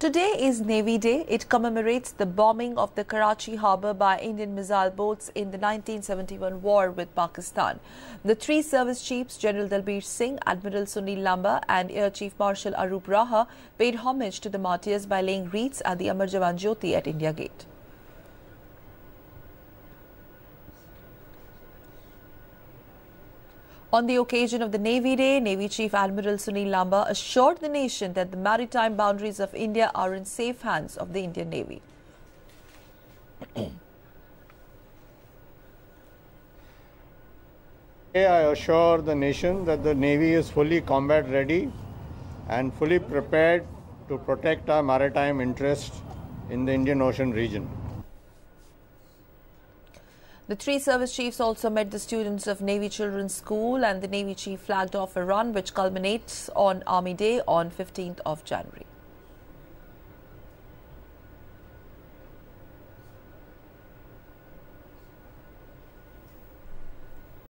Today is Navy Day. It commemorates the bombing of the Karachi harbour by Indian missile boats in the 1971 war with Pakistan. The three service chiefs, General Dalbir Singh, Admiral Sunil Lamba and Air Chief Marshal Arup Raha, paid homage to the martyrs by laying wreaths at the Amar Jawan Jyoti at India Gate. On the occasion of the Navy Day, Navy Chief Admiral Sunil Lamba assured the nation that the maritime boundaries of India are in safe hands of the Indian Navy. I assure the nation that the Navy is fully combat ready and fully prepared to protect our maritime interests in the Indian Ocean region. The three service chiefs also met the students of Navy Children's School and the Navy chief flagged off a run which culminates on Army Day on 15th of January.